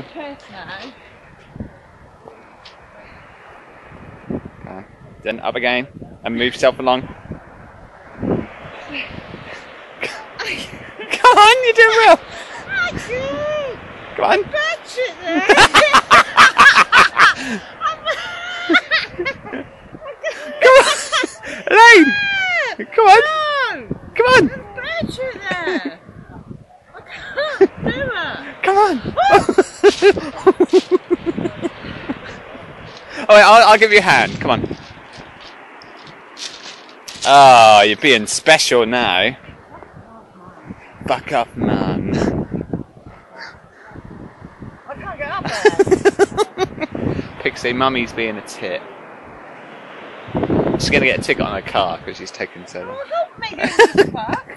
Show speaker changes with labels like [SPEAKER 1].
[SPEAKER 1] Okay. Then up again and move yourself along. Come on, you're doing well. Come on.
[SPEAKER 2] catch it there.
[SPEAKER 1] Come on. Elaine. Come on. Come on.
[SPEAKER 2] catch it there. I can't do it.
[SPEAKER 1] Come on. Oh wait, I'll, I'll give you a hand. Come on. Oh, you're being special now. Fuck up, man.
[SPEAKER 2] I can't get up there.
[SPEAKER 1] Pixie, mummy's being a tit. She's gonna get a ticket on her car because she's taking so long.
[SPEAKER 2] Oh, help me.